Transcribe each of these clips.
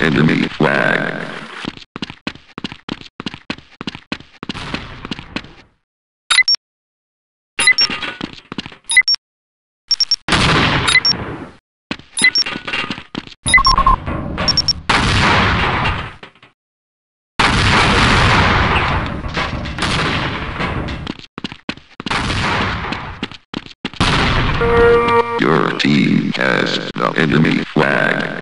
enemy flag. Your team has the enemy flag.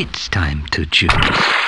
It's time to choose.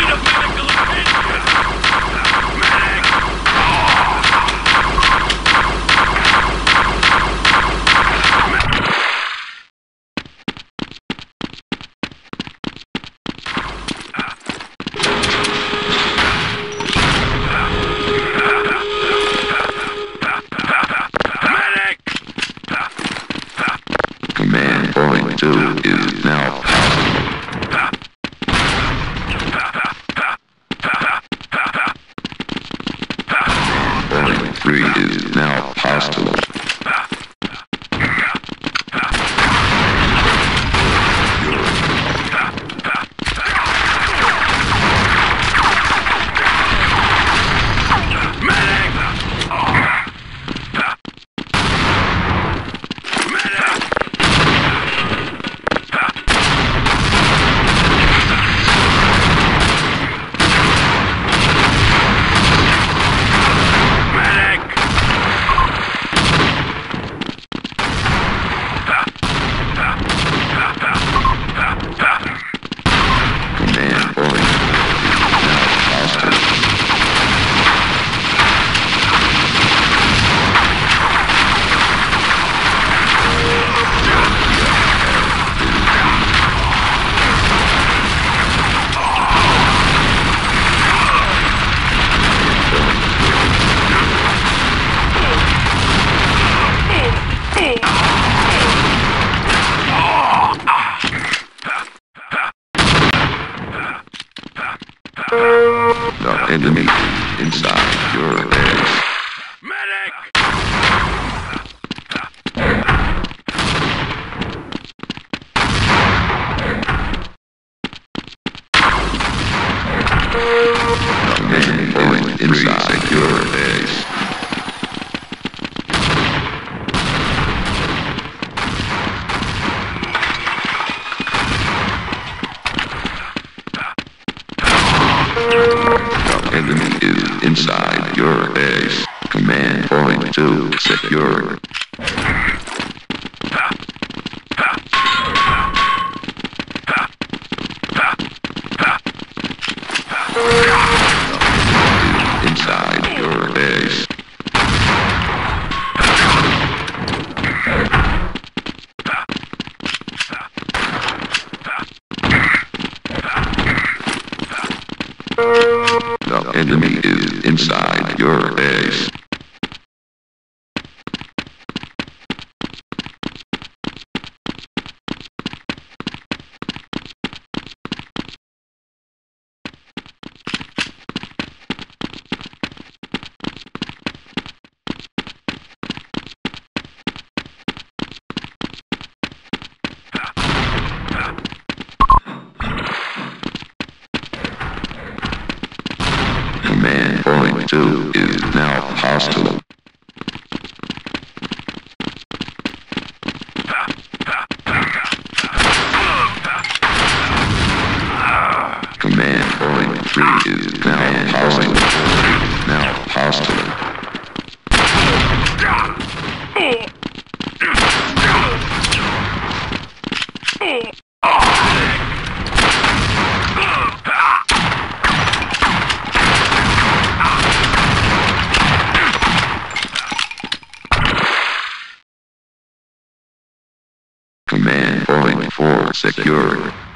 Need of is secure.